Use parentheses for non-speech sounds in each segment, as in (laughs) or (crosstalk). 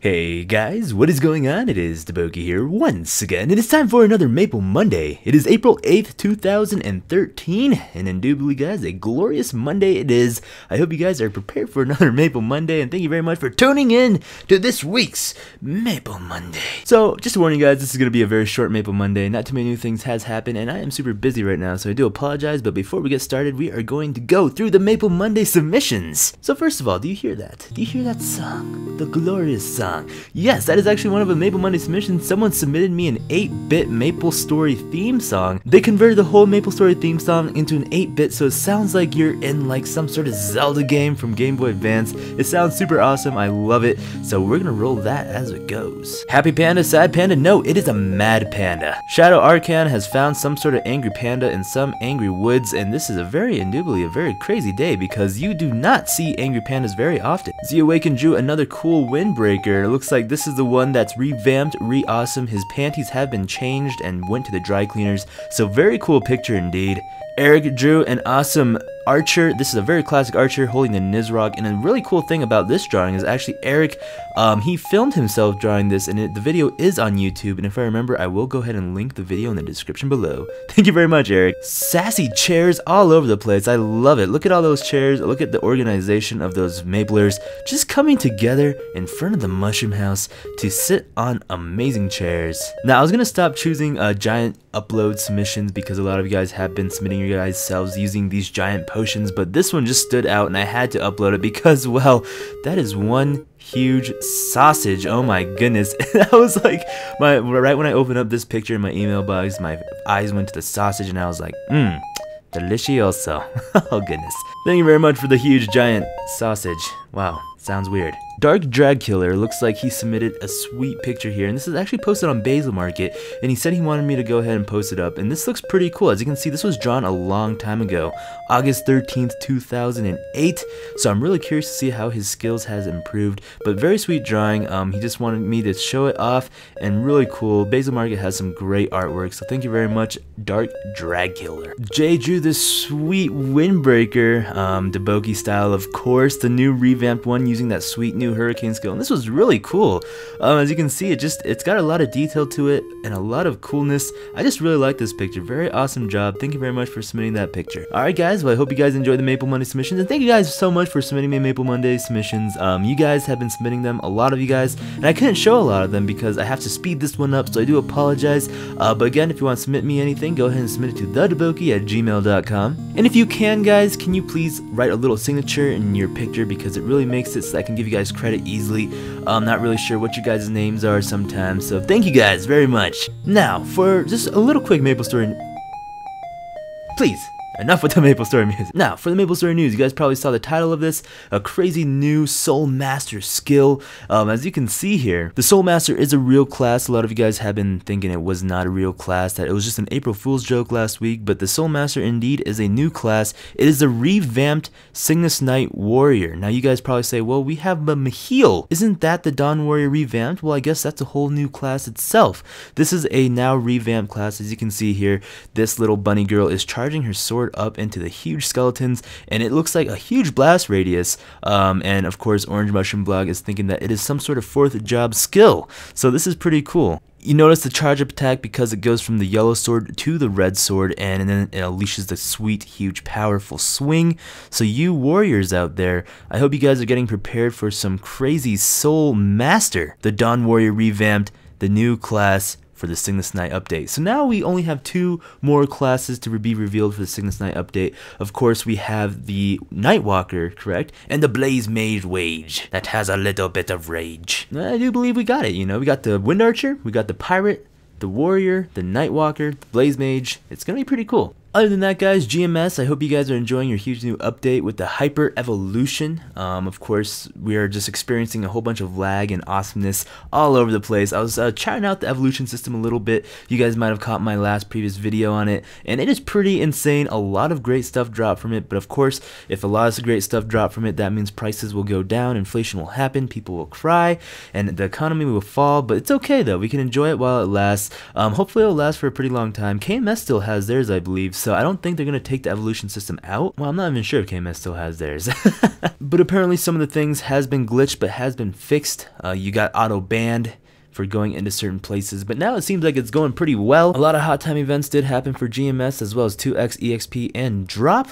Hey guys, what is going on? It is DaBoki here once again. It is time for another Maple Monday. It is April 8th, 2013, and indubitably guys, a glorious Monday it is. I hope you guys are prepared for (laughs) another Maple Monday, and thank you very much for tuning in to this week's Maple Monday. So, just to warn you guys, this is going to be a very short Maple Monday. Not too many new things has happened, and I am super busy right now, so I do apologize, but before we get started, we are going to go through the Maple Monday submissions. So first of all, do you hear that? Do you hear that song? The glorious song song. Yes, that is actually one of the Maple Monday submissions. Someone submitted me an 8-bit Maple Story theme song. They converted the whole Maple Story theme song into an 8-bit so it sounds like you're in like some sort of Zelda game from Game Boy Advance. It sounds super awesome. I love it. So we're gonna roll that as it goes. Happy Panda, Sad Panda? No, it is a Mad Panda. Shadow Arcan has found some sort of angry panda in some angry woods and this is a very indubitably a very crazy day because you do not see angry pandas very often. Z Awaken drew another cool windbreaker it looks like this is the one that's revamped, re-awesome. His panties have been changed and went to the dry cleaners. So very cool picture indeed. Eric drew an awesome archer. This is a very classic archer holding the Nisrock. And a really cool thing about this drawing is actually Eric, um, he filmed himself drawing this and it, the video is on YouTube. And if I remember, I will go ahead and link the video in the description below. (laughs) Thank you very much, Eric. Sassy chairs all over the place. I love it. Look at all those chairs. Look at the organization of those maplers just coming together in front of the mushroom house to sit on amazing chairs. Now, I was going to stop choosing a giant upload submissions because a lot of you guys have been submitting your guys selves using these giant potions but this one just stood out and I had to upload it because (laughs) well that is one huge sausage. Oh my goodness. (laughs) I was like my right when I opened up this picture in my email box my eyes went to the sausage and I was like mmm delicioso. (laughs) Oh goodness. Thank you very much for the huge giant sausage. Wow sounds weird Dark Drag Killer looks like he submitted a sweet picture here, and this is actually posted on Basil Market, and he said he wanted me to go ahead and post it up, and this looks pretty cool. As you can see, this was drawn a long time ago, August 13th, 2008, so I'm really curious to see how his skills has improved, but very sweet drawing. Um, he just wanted me to show it off, and really cool. Basil Market has some great artwork, so thank you very much, Dark Drag Killer. Jay drew this sweet windbreaker, um, DaBoki style, of course, the new revamped one using that sweet new new hurricane skill and this was really cool. Um, as you can see it just it's got a lot of detail to it and a lot of coolness. I just really like this picture. Very awesome job. Thank you very much for submitting that picture. Alright guys well I hope you guys enjoyed the Maple Monday submissions and thank you guys so much for submitting me Maple Monday submissions. Um, you guys have been submitting them a lot of you guys and I couldn't show a lot of them because I have to speed this one up so I do apologize. Uh, but again if you want to submit me anything go ahead and submit it to thedaboki at gmail.com and if you can guys can you please write a little signature in your picture because it really makes it so I can give you guys credit easily. I'm not really sure what you guys' names are sometimes, so thank you guys very much. Now, for just a little quick Maple Story... Please, Enough with the Maple Story music. Now, for the Maple Story news, you guys probably saw the title of this, a crazy new Soul Master skill. Um, as you can see here, the Soul Master is a real class. A lot of you guys have been thinking it was not a real class, that it was just an April Fool's joke last week, but the Soul Master indeed is a new class. It is a revamped Cygnus Knight Warrior. Now, you guys probably say, well, we have the Mihile. Isn't that the Dawn Warrior revamped? Well, I guess that's a whole new class itself. This is a now revamped class. As you can see here, this little bunny girl is charging her sword up into the huge skeletons, and it looks like a huge blast radius. Um, and of course, Orange Mushroom Blog is thinking that it is some sort of fourth job skill. So this is pretty cool. You notice the charge up attack because it goes from the yellow sword to the red sword and, and then it unleashes the sweet, huge, powerful swing. So you warriors out there, I hope you guys are getting prepared for some crazy soul master. The Dawn Warrior revamped, the new class, for the Cygnus Knight update. So now we only have two more classes to be revealed for the Cygnus Knight update. Of course, we have the Nightwalker, correct? And the Blaze Mage Wage that has a little bit of rage. I do believe we got it, you know. We got the Wind Archer, we got the Pirate, the Warrior, the Nightwalker, the Blaze Mage. It's gonna be pretty cool. Other than that, guys, GMS, I hope you guys are enjoying your huge new update with the Hyper Evolution. Um, of course, we are just experiencing a whole bunch of lag and awesomeness all over the place. I was uh, out the evolution system a little bit. You guys might have caught my last previous video on it, and it is pretty insane. A lot of great stuff dropped from it, but of course, if a lot of great stuff dropped from it, that means prices will go down, inflation will happen, people will cry, and the economy will fall, but it's okay though. We can enjoy it while it lasts. Um, hopefully, it'll last for a pretty long time. KMS still has theirs, I believe so I don't think they're gonna take the evolution system out. Well, I'm not even sure if KMS still has theirs. (laughs) but apparently some of the things has been glitched but has been fixed. Uh, you got auto banned for going into certain places, but now it seems like it's going pretty well. A lot of hot time events did happen for GMS as well as 2X, EXP, and Drop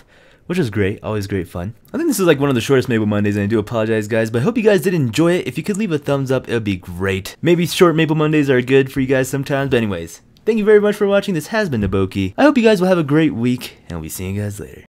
which is great, always great fun. I think this is like one of the shortest Maple Mondays, and I do apologize, guys, but I hope you guys did enjoy it. If you could leave a thumbs up, it would be great. Maybe short Maple Mondays are good for you guys sometimes, but anyways, thank you very much for watching. This has been DaBoki. I hope you guys will have a great week, and we'll be seeing you guys later.